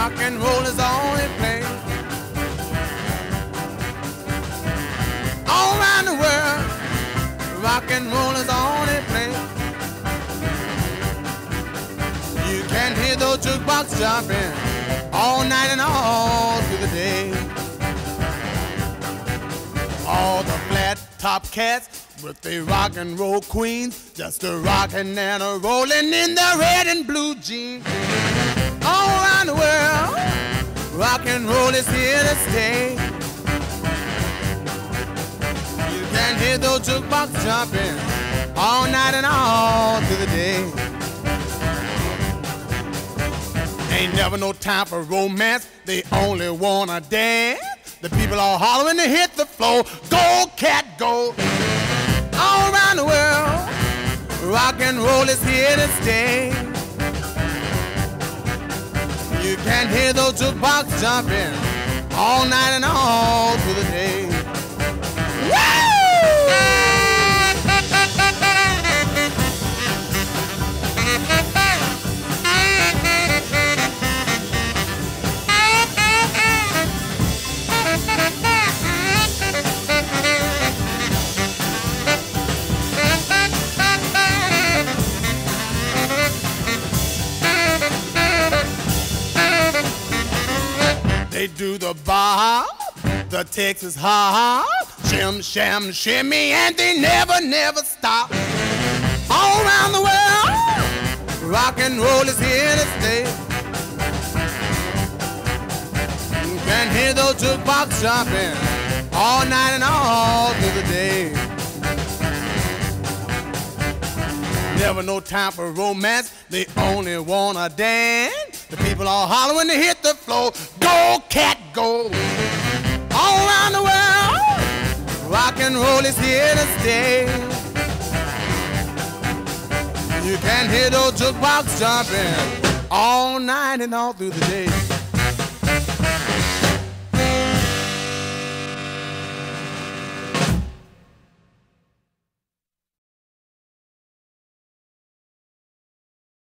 Rock and roll is the only place. All around the world, rock and roll is the only place. You can hear those jukebox jumping all night and all through the day. All the flat top cats with the rock and roll queens, just a rockin' and a rollin' in the red and blue jeans. And roll is here to stay. You can hear those jukebox jumping all night and all through the day. Ain't never no time for romance, they only wanna dance. The people are hollering to hit the floor. Go, cat, go. All around the world, rock and roll is here to stay. You can hear those jukebox jumping all night and all They do the bop, the Texas hop, shim sham shimmy, and they never never stop. All around the world, rock and roll is here to stay. You can hear those jukebox jumping all night and all through the day. Never no time for romance, they only wanna dance. The people are hollering to hit the floor. Go, cat, go. All around the world, rock and roll is here to stay. You can hear those jukebox jumping all night and all through the day.